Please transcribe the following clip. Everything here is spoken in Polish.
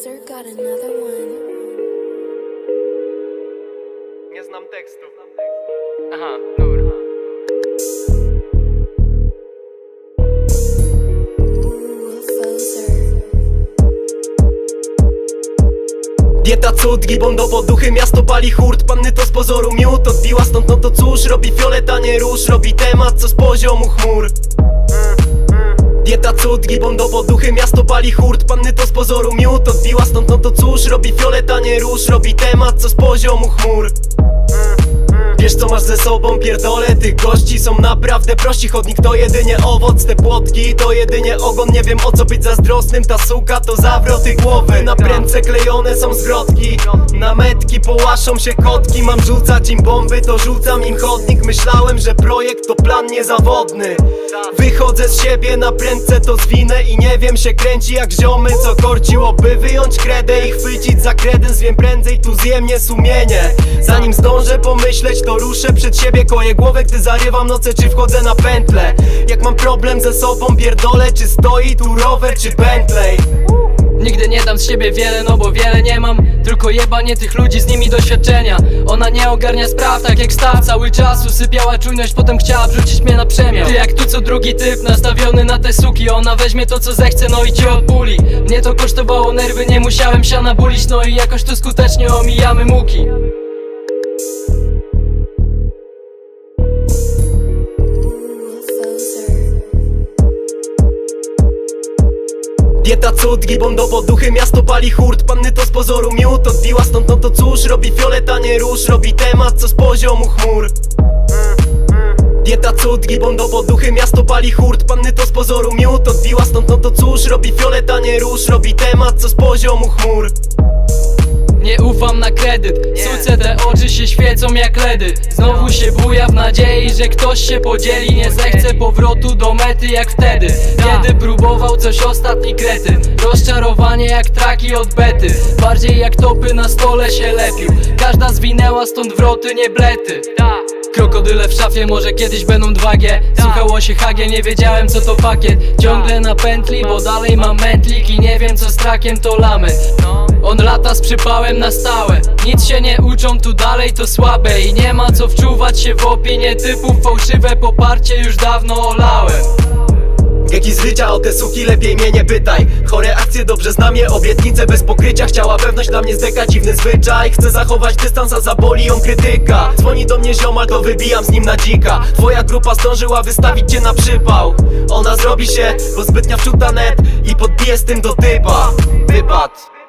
Fozer got another one. Nie znam tekstu. Aha, dobra. Dieta cud, gibon do poduchy, miasto pali hurt Panny to z pozoru miód, odbiła stąd no to cóż Robi fioleta, nie róż, robi temat co z poziomu chmur Dieta cud, gibon do poduchy, miasto pali hurt. Panny to z pozoru miód, odbiła stąd no to cóż Robi fioleta, nie róż, robi temat co z poziomu chmur Wiesz co masz ze sobą, pierdolę Tych gości są naprawdę prości. Chodnik to jedynie owoc, te płotki To jedynie ogon, nie wiem o co być zazdrosnym. Ta suka to zawroty głowy. Na prędce klejone są zwrotki. Na metki połaszą się kotki. Mam rzucać im bomby, to rzucam im chodnik. Myślałem, że projekt to plan niezawodny. Wychodzę z siebie, na prędce to zwinę I nie wiem, się kręci jak ziomy. Co korciłoby wyjąć kredę i chwycić za kredens Wiem prędzej tu zje mnie sumienie. Zanim zdążę pomyśleć, to ruszę przed siebie Koję głowę, gdy zarywam noce, czy wchodzę na pętlę. Jak mam problem ze sobą, pierdolę Czy stoi tu rower, czy Bentley. Nigdy nie dam z siebie wiele, no bo wiele nie mam. Tylko jebanie tych ludzi, z nimi doświadczenia. Ona nie ogarnia spraw, tak jak sta. Cały czas usypiała czujność, potem chciała wrzucić mnie na przemian. Ty jak tu co drugi typ, nastawiony na te suki. Ona weźmie to co zechce, no i cię odpuli Mnie to kosztowało nerwy, nie musiałem się nabulić No i jakoś tu skutecznie omijamy muki Dieta cud, gibon do poduchy, miasto pali hurt. Panny to z pozoru miód, odbiła stąd no to cóż Robi fioleta, nie róż, robi temat co z poziomu chmur. Dieta cud, gibon do poduchy, miasto pali hurt. Panny to z pozoru miód, odbiła stąd no to cóż Robi fioleta, nie róż, robi temat co z poziomu chmur Nie ufam na kredyt. Suce te oczy się świecą jak ledy. Znowu się buja w nadziei, że ktoś się podzieli. Nie zechce powrotu do mety jak wtedy. Kiedy próbował coś ostatni kretyn. Rozczarowanie jak traki od bety. Bardziej jak topy na stole się lepił. Każda zwinęła stąd wroty, nie blety Krokodyle w szafie może kiedyś będą 2G Słuchało się hagie, nie wiedziałem co to pakiet. Ciągle na pętli, bo dalej mam mętlik I nie wiem co z trakiem to lament On lata z przypałem na stałe. Nic się nie uczą tu dalej to słabe. I nie ma co wczuwać się w opinie typów Fałszywe poparcie już dawno olałem Jaki z życia o te suki lepiej mnie nie pytaj. Chore akcje dobrze znam je, obietnice bez pokrycia. Chciała pewność dla mnie zdeka, dziwny zwyczaj. Chcę zachować dystans, a zaboli ją krytyka. Dzwoni do mnie ziomal, to wybijam z nim na dzika. Twoja grupa zdążyła wystawić cię na przypał. Ona zrobi się, bo zbytnia wczuta net I podbije z tym do typa. Wypad